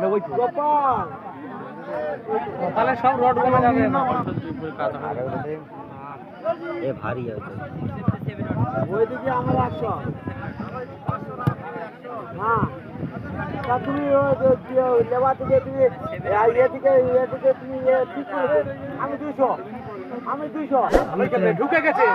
তাহলে ওই তো। তাহলে সব রড কমে যাবে এ ভারী আছে ওইদিকে আমার একশো। হ্যাঁ। তা তুমি লেবার থেকে তুমি এ ইয়ে থেকে ইয়ে থেকে তুমি ইয়ে ঠিক আমি দুশো আমি দুশো ঢুকে গেছে।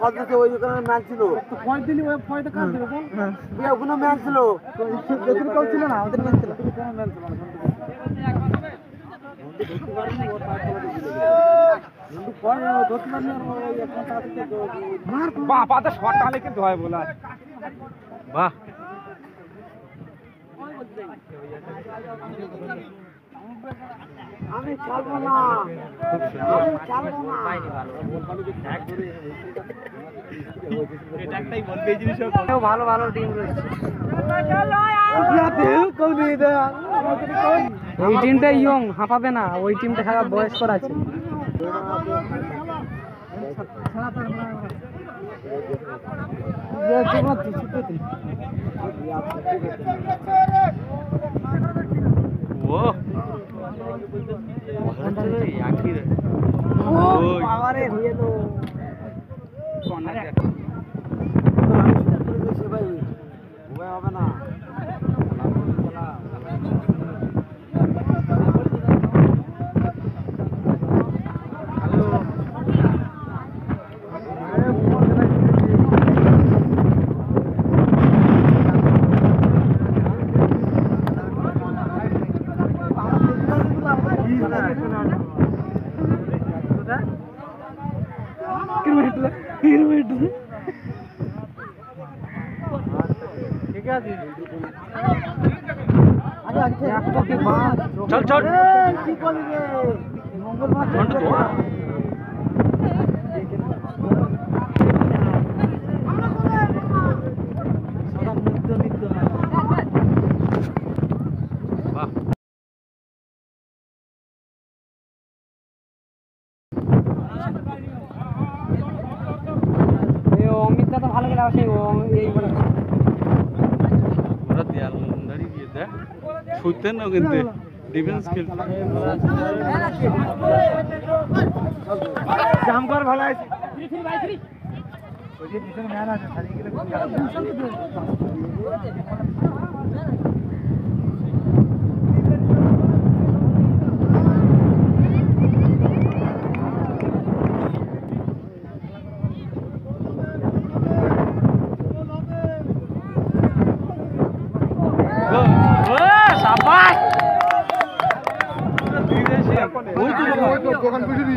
তো দিতে ওই ওখানে ম্যাচ ছিল। পয়েন্ট দিলি ওই পয়েন্টটা কাট দিবে বল? দিয়ে ওখানে ম্যাচ ছিল। বেশি কম ছিল না আমাদের ম্যাচ ছিল। বাহ পাতে শট টালে কিন্তু হয় বলা। বাহ। আমি না। আমি না। ভালো ভালো টিম রয়েছে। এই টিমটা ইয়ং হাঁপাবে না। ওই টিমটা খেলা বয়স্কর আছে বাবারে হয়ে তো ভাই উপায় হবে না ঠিক আছে চল চল কি করবি রে ঝন্টু তো বাহ এই ভালো খেলা সেই এই বলে। ওরা দেয়াল দাঁড়িয়ে দিয়ে ছুটতেন না কিন্তু ডিফেন্স খেলতে। ভালো আছে। সাবাস ওই তো ওই তো দোকান বুঝে দিই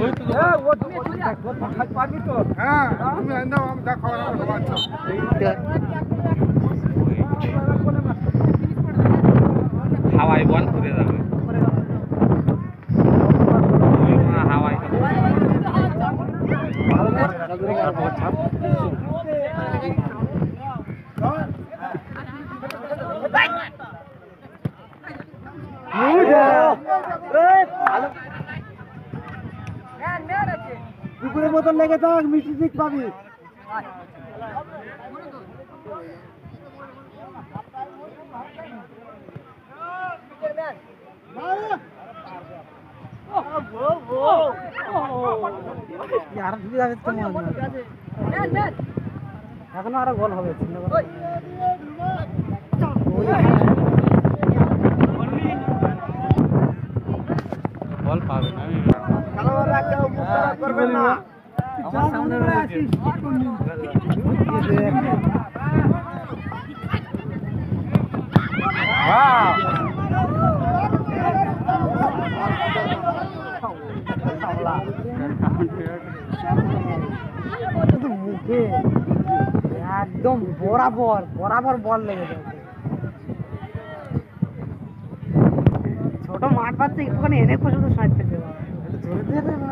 হ্যাঁ তুমি আইন্দাও আমি যা খাবার আমার খাবার হাওয়াই কুকুরের মতন লেগে থাক মিষ্টি ঠিক পাবি। আর। এখনও আরও গোল হবে বল পাবে না শুধু মুখে। একদম বরাবর বরাবর বল লেগে যাচ্ছে ছোট মাঠ পাচ্ছে একটুখানি এনে পর্যন্ত সাইড পেতে ধরে দিয়ে দেবে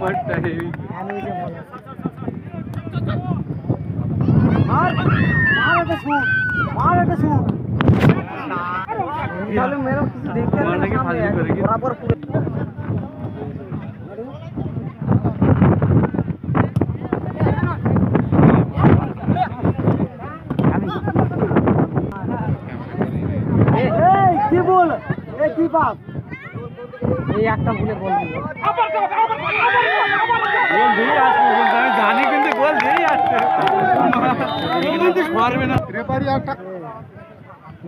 মাঠটা হেভি যে বল আছে। মার, মার ওকে শুন। মার এটা শুন তাহলে মেরো কিছু দেখতে হবে না মারনাকে সামনে ফাঁসি করে কি? বরাবর পুরো এই কি বল এই কি বাপ এই একটা ভুলে বল দিল গোল দিয়ে আসবে বলতে আমি জানি কিন্তু গোল দিয়ে আসছে গোল কিন্তু পারবে না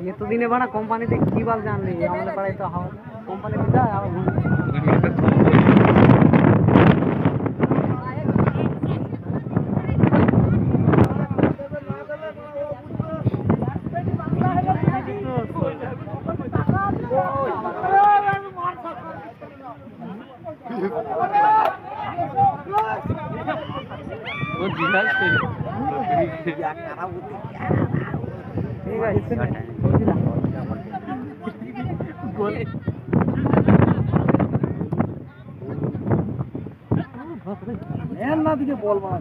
এতদিনে বানা কোম্পানিতে কি বাল জানলি আমাদের পাড়ায় তো হাওয়া কোম্পানিতে যা আবার ঘুরে। ও জিজ্ঞাসা করে ঠিক আছে এর না দিকে বল। মার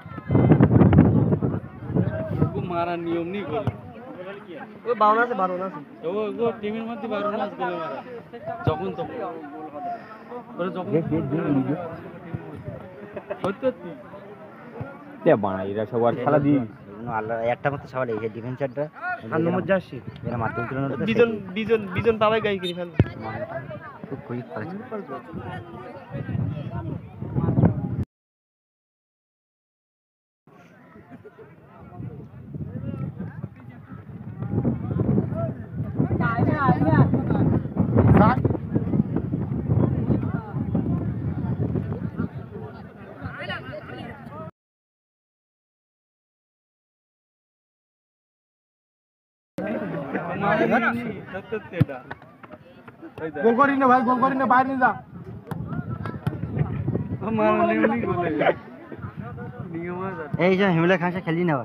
ও মারা নিয়ম নেই গোল ওই বাউনা আছে বারো আছে। ও টিমের মধ্যে বারো মাস গোলে মারা। যখন তখন ওরা যখন সত্যি সত্যি। সব আর খেলা দিই আল্লাহ একটা মতো সবাই এই ডিফেন্সারটা। আর নম্বর যাচ্ছি এরা উঠল বিজন বিজন বিজন পাবাই গাই কিনে ফেলবে খুব খুবই ভালো ছিল। মারা নি সত্যি সত্যি এটা এই দেখ। গোল করি না ভাই গোল করি না বাইরে যা এই যে হিমলা খাসা খেলি না।